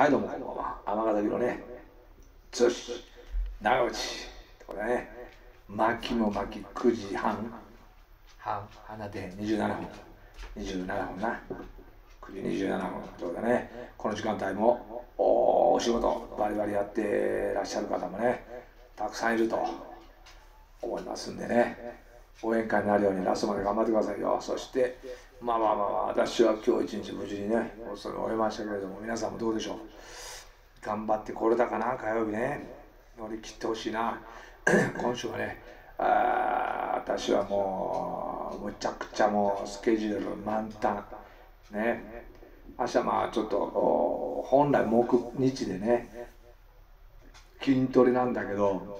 はいどうもこんばんは尼崎のね女子長内これね巻きも巻き9時半半花で27分27分な9時27分ということでねこの時間帯もおお仕事バリバリやってらっしゃる方もねたくさんいると思いますんでね応援会になるようにラストまで頑張ってくださいよ。そしてまあまあまあ私は今日一日無事にねそれを終えましたけれども皆さんもどうでしょう。頑張ってこれだかな火曜日ね。乗り切ってほしいな。今週はねあ私はもうむちゃくちゃもうスケジュール満タン。ね。明日まあちょっと本来木日でね筋トレなんだけど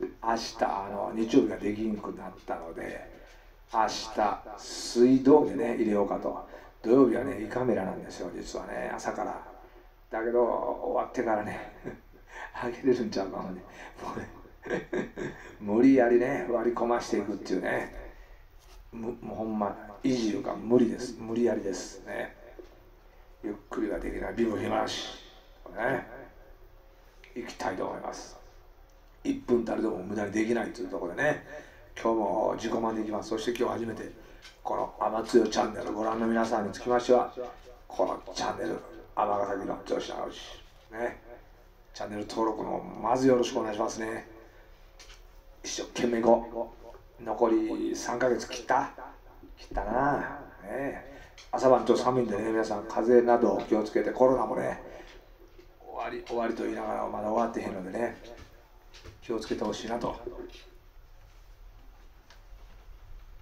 明日あの日曜日ができんくなったので明日水道でね入れようかと。土曜日はね胃カメラなんですよ実はね。朝から。だけど終わってからね あげれるんちゃうかもね。無理やりね割り込ましていくっていうね。もうほんま維持いうか無理です。無理やりです。ね。ゆっくりはできない。ビブ暇なし。ね。行きたいと思います。1分たりでも無駄にできないというところでね。今日も自己満でいきます。そして今日初めてこの「天津チャンネル」ご覧の皆さんにつきましてはこのチャンネル尼崎の女子直しね。チャンネル登録のまずよろしくお願いしますね。一生懸命後残り3ヶ月切った。切ったな。ね。朝晩ちょっと寒いんでね皆さん風邪など気をつけてコロナもね終わり終わりと言いながらまだ終わってへんのでね。気をつけてほしいなと。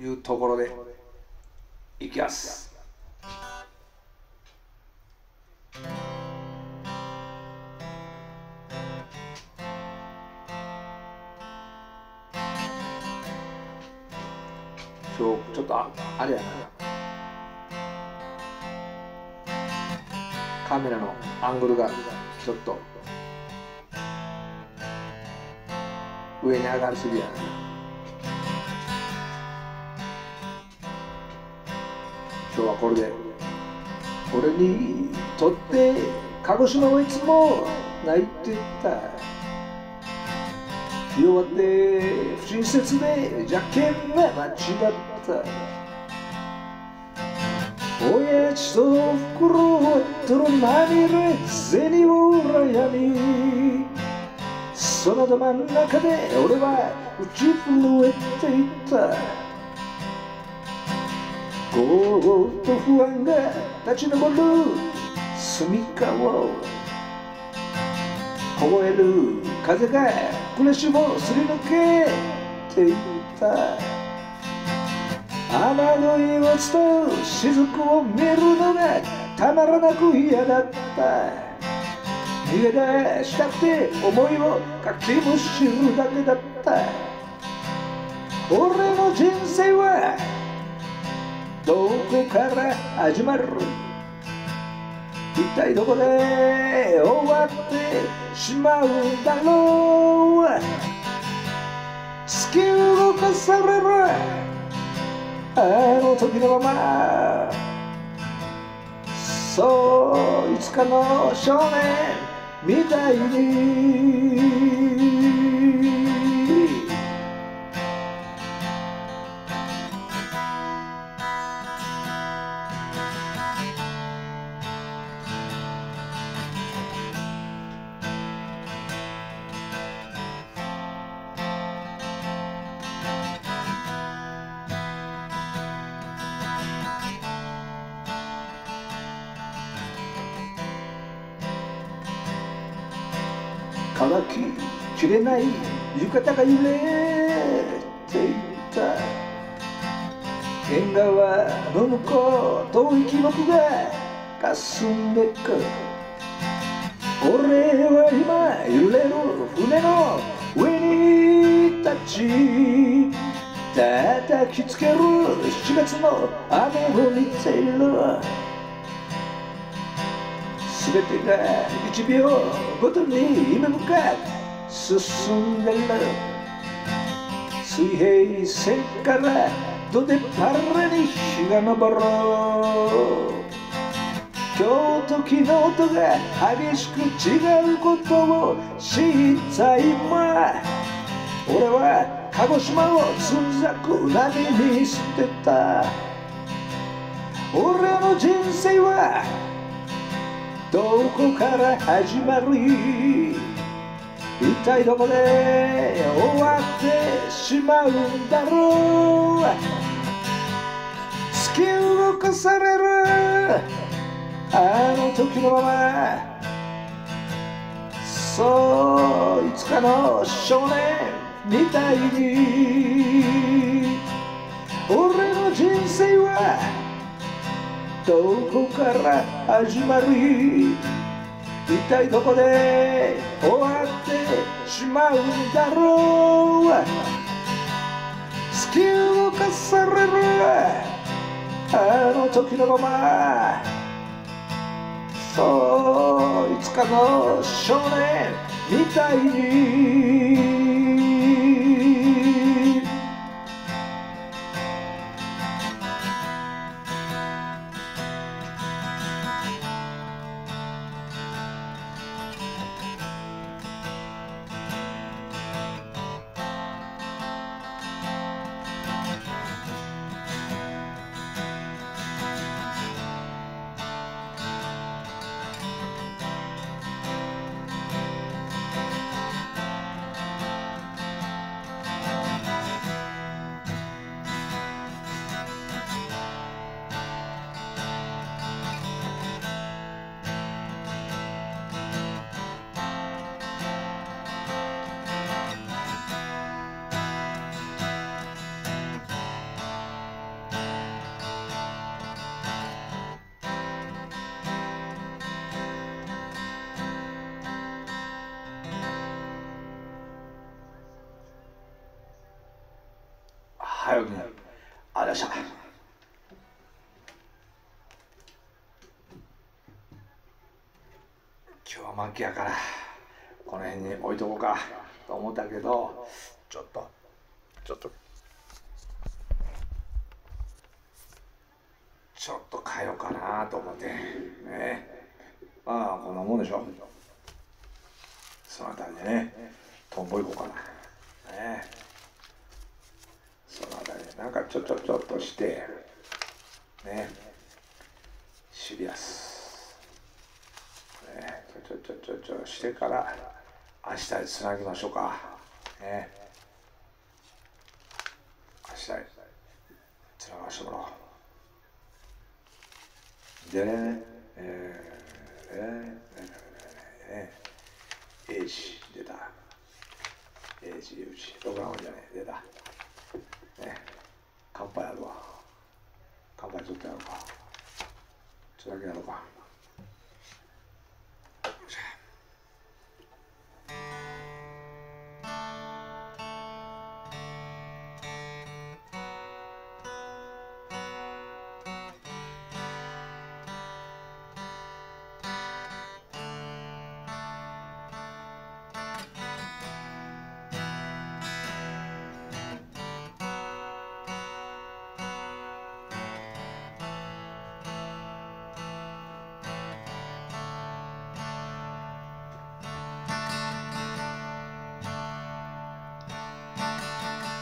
いうところでいきます。今日ちょっとああれやな。カメラのアングルがちょっと上に上がりすぎやな今日はこれで。俺にとって鹿児島はいつも泣いてた。弱って不親切で邪険な街だった。親父と袋を泥まみれ銭を羨みそのど真ん中で俺は打ち震えていた。豪雨と不安が立ち上る。住みかを凍える。風が暮らしをすり抜けていった。雨のいをつと雫を見るのがたまらなく嫌だった。逃げ出したくて思いをかきむしるだけだった。俺の人生はどこから始まる。一体どこで終わってしまうんだろう。突き動かされる。あの時のまま。そういつかの少年。みたいに乾ききれない浴衣が揺れていた。縁側の向こう遠い記憶が霞んでく。俺は今揺れる船の上に立ち叩きつける。7月の雨を見ている。全てが1秒ごとに今向かって進んでいる。水平線からどでパラに日が昇る今日と昨日とが激しく違うことを知った今俺は鹿児島をつんざく波に捨てた。俺の人生はどこから始まり一体どこで終わってしまうんだろう？突き動かされる？あの時のまま？そういつかの少年みたいに。俺の人生はどこから始まり一体どこで終わってしまうんだろう。突き動かされるあの時のまま。そういつかの少年みたいに。ありがとうございました。今日は末期やから、この辺に置いとこうかと思ったけど、ちょっと、ちょっと、ちょっと変えようかなと思って、ね。まあ、こんなもんでしょ。そのあたりでね、トンボ行こうかな。ね。そのあたりでなんかちょちょちょっとしてね。シリアス、ね、ちょちょちょちょちょしてから明日につなぎましょうか。ね。明日につながしてもらおう。でね。えー、えー、えー、えー、エイジ出た。エイジユージ。ログラムじゃね出た。ね、乾杯やるわ乾杯ちょっとやろうかちょっ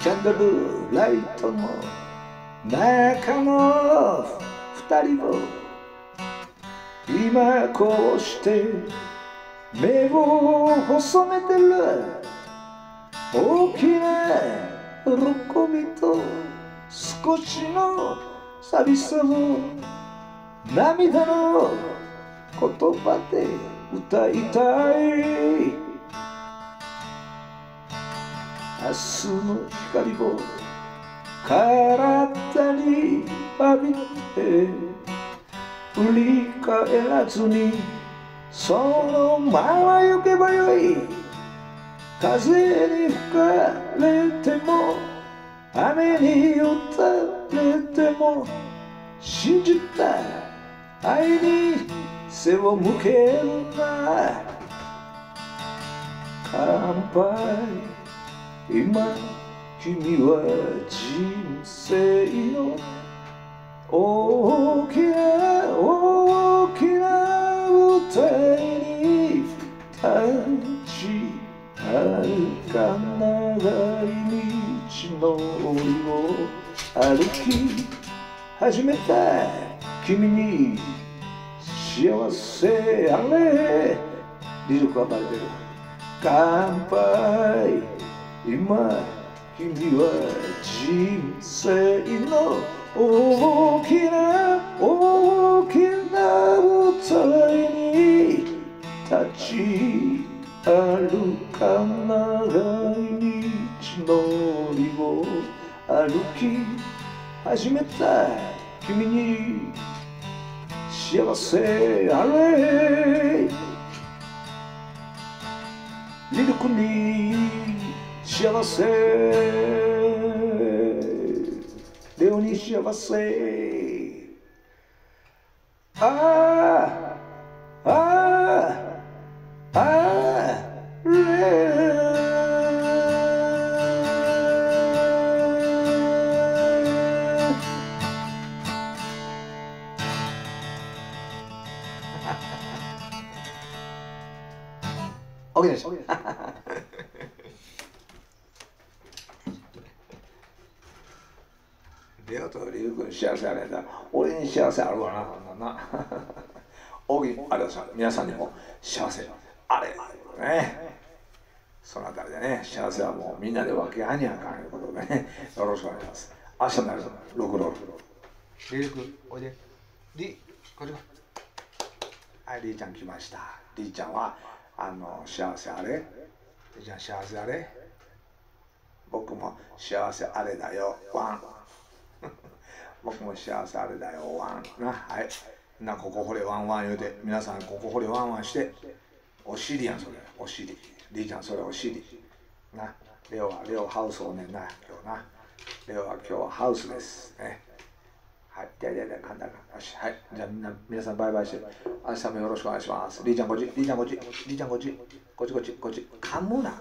キャンドルライトの中の二人を今こうして目を細めてる大きな喜びと少しの寂しさを涙の言葉で歌いたい明日の光を体に浴びて振り返らずにそのまま行けばよい。風に吹かれても雨に打たれても信じた愛に背を向けるな乾杯。今君は人生の大きな大きな舞台に立ち遥か長い道のりを歩き始めた。君に幸せあれリルクはバレてる乾杯今君は人生の大きな大きな舞台に立ち歩かない道のりを歩き始めた君に幸せあれ。リルクに幸せレオに幸せあああああレ OK です。レオとリュウ君幸せあれだ。俺に幸せあるわな、そんなな。大きにありがとうございます。皆さんにも幸せあれ。ね。そのあたりでね、幸せはもうみんなで分け合いにゃあかんいうことでね、よろしくお願いします。明日になるロクロール。リュウ君、おいで。リ、こっちはい、リーちゃん来ました。リーちゃんは、あの、幸せあれリーちゃん幸せあれ僕も幸せあれだよ、ワン。僕も幸せあれだよ、ワン。な、はい。な、ここ掘れワンワン言うて、皆さんここ掘れワンワンして、お尻やん、それ。お尻。リーちゃん、それお尻。な、レオは、レオハウスおねんな、今日な。レオは今日はハウスです。ね。はい、ではではでは簡単な。よし、はい。じゃあみんな、皆さんバイバイして、明日もよろしくお願いします。リーちゃんこっち、リーちゃんこっち、リーちゃんこっち、こっちこっち、こっち。噛むな。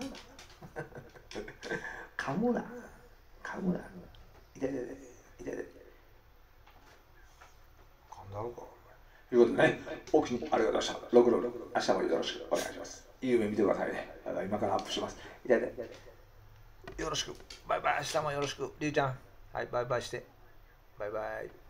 噛むな。噛むな。い痛い痛い。痛いなる。か。ということでね、おきにありがとうございました。ロクロール、明日もよろしくお願いします。いい夢見てくださいね。だから今からアップします。いただい。よろしく。バイバイ。明日もよろしく。りゅうちゃん。はい、バイバイして。バイバイ。